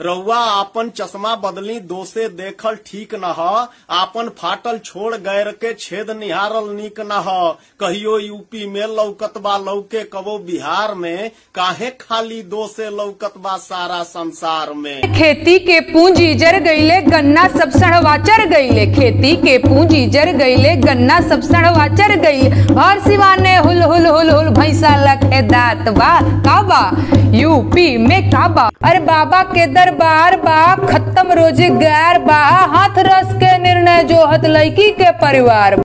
रउआ आपन चश्मा बदली दोसे देखल ठीक न आपन फाटल छोड़ गैर के छेद निहारल नीक न कहियो यूपी में लौकत बा, लौके कबो बिहार में। काहे खाली दोसे लौकत बा सारा संसार में? खेती के पूंजी जर गईले, गन्ना सब सड़वा चर गईले। खेती के पूंजी जर गईले, गन्ना सब सड़वा चर गईले भर सिवाने हुल हुल हुल हुल, भैंसा लखे दात बा। का बा? यूपी में काबा अरे बाबा के दरबार बा, खत्म रोजी गैर बा, हाथ रस के निर्णय जो जोहत लड़की के परिवार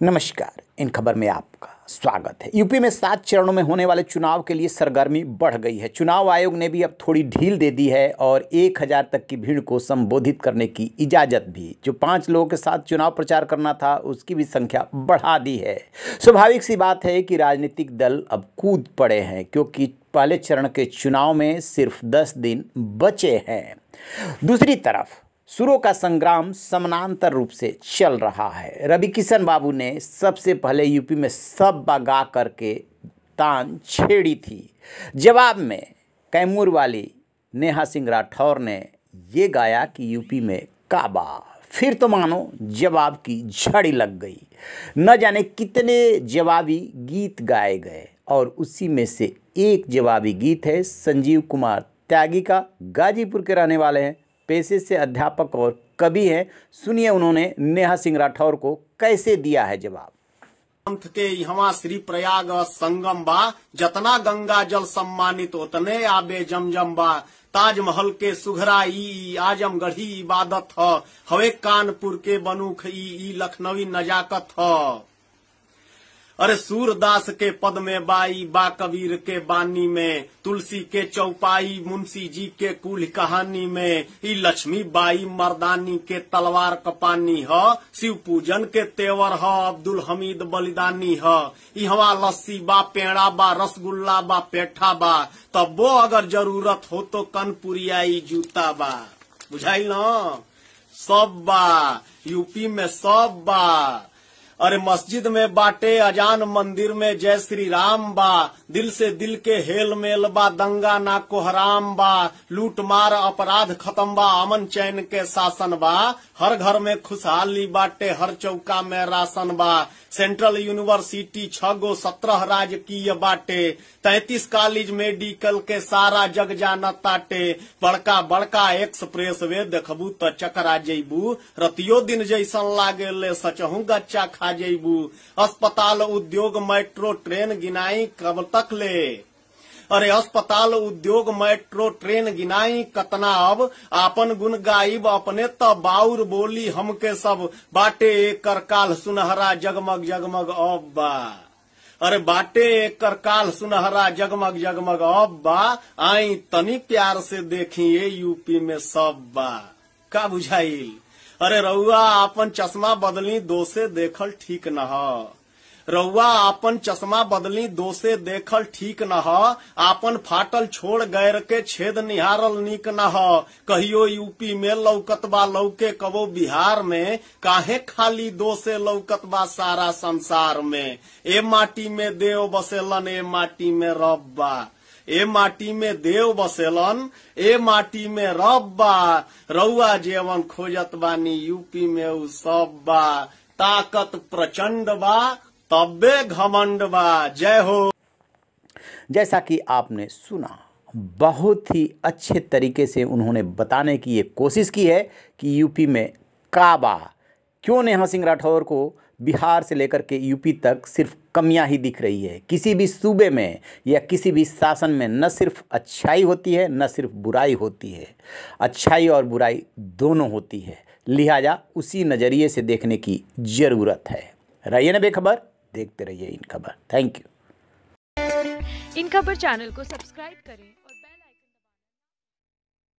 नमस्कार, इन खबर में आपका स्वागत है। यूपी में सात चरणों में होने वाले चुनाव के लिए सरगर्मी बढ़ गई है। चुनाव आयोग ने भी अब थोड़ी ढील दे दी है और एक हज़ार तक की भीड़ को संबोधित करने की इजाज़त भी। जो पाँच लोगों के साथ चुनाव प्रचार करना था, उसकी भी संख्या बढ़ा दी है। स्वाभाविक सी बात है कि राजनीतिक दल अब कूद पड़े हैं, क्योंकि पहले चरण के चुनाव में सिर्फ़ दस दिन बचे हैं। दूसरी तरफ़ सुरों का संग्राम समानांतर रूप से चल रहा है। रवि किशन बाबू ने सबसे पहले यूपी में सब बगा करके तान छेड़ी थी। जवाब में कैमूर वाली नेहा सिंह राठौर ने ये गाया कि यूपी में काबा। फिर तो मानो जवाब की झड़ी लग गई। न जाने कितने जवाबी गीत गाए गए और उसी में से एक जवाबी गीत है संजीव कुमार त्यागी का। गाजीपुर के रहने वाले हैं पेशे से अध्यापक और कवि हैं। सुनिए उन्होंने नेहा सिंह राठौर को कैसे दिया है जवाब। पंथ के यहाँ श्री प्रयाग संगम बा जतना गंगा जल सम्मानित उतने आबे जमजम बा ताजमहल के सुघरा ई आजमगढ़ी इबादत, हवे कानपुर के बनुख ई लखनवी नजाकत। ह अरे सूरदास के पद में बाई, बा कबीर के बानी में, तुलसी के चौपाई, मुंशी जी के कुल कहानी में, ई लक्ष्मी बाई मर्दानी के तलवार कपानी ह, शिव पूजन के तेवर ह, अब्दुल हमीद बलिदानी ह इहवा लस्सी बा, पेड़ा बा, रसगुल्ला बा, पेठा बा, तब्बो अगर ज़रूरत हो तो कनपुरियाई जूता बा। बुझाई न? सब बा, यूपी में सब बा। अरे मस्जिद में बाटे, अजान मंदिर में जय श्री राम बा। दिल से दिल के हेल मेल बा, दंगा ना कोहराम बा। लूट मार अपराध खत्म बा, अमन चैन के शासन बा। हर घर में खुशहाली बाटे, हर चौका में राशन बा। सेंट्रल यूनिवर्सिटी छह गो सत्रह राजकीय बाटे। तैतीस कॉलेज मेडिकल के सारा जग जाना ताटे। बड़का बड़का एक्सप्रेस वे देखबू त चकरा जेबू। रतियो दिन जैसन लागे ले सचहू गच्चा खा जेबू अस्पताल उद्योग मेट्रो ट्रेन गिनाई कब तक ले? अरे अस्पताल उद्योग मेट्रो ट्रेन गिनाई कतना अब? आपन गुण गाइब, अपने त बाउर बोली हमके सब। बाटे एकर काल सुनहरा जगमग जगमग अब बा। अरे बाटे एकर काल सुनहरा जगमग जगमग अब बा। आई तनी प्यार से देखी ये यूपी में सब बा। का बुझाइल? अरे रउआ, आपन चश्मा बदली दोसे देखल ठीक न रउआ, आपन चश्मा बदली दोसे देखल ठीक न आपन फाटल छोड़ गैर के छेद निहारल नीक न कहियो यूपी में लौकत बा, लौके कबो बिहार में। काहे खाली दोसे लौकत बा सारा संसार में। ए माटी में देव बसेलन, ए माटी में रब बा। ए माटी में देव बसेलन, ए माटी में रब बा। रउआ जेवन खोजत बानी, यूपी में उ सब बा। ताकत प्रचंड बा, तब्बे घमंड बा। जय हो। जैसा कि आपने सुना, बहुत ही अच्छे तरीके से उन्होंने बताने की ये कोशिश की है कि यूपी में काबा क्यों नेहा सिंह राठौर को बिहार से लेकर के यूपी तक सिर्फ़ कमियाँ ही दिख रही है? किसी भी सूबे में या किसी भी शासन में न सिर्फ़ अच्छाई होती है, न सिर्फ़ बुराई होती है। अच्छाई और बुराई दोनों होती है। लिहाजा उसी नज़रिए से देखने की ज़रूरत है। रहिए ना बेखबर, देखते रहिए इन खबर। थैंक यू इन खबर चैनल को सब्सक्राइब करें।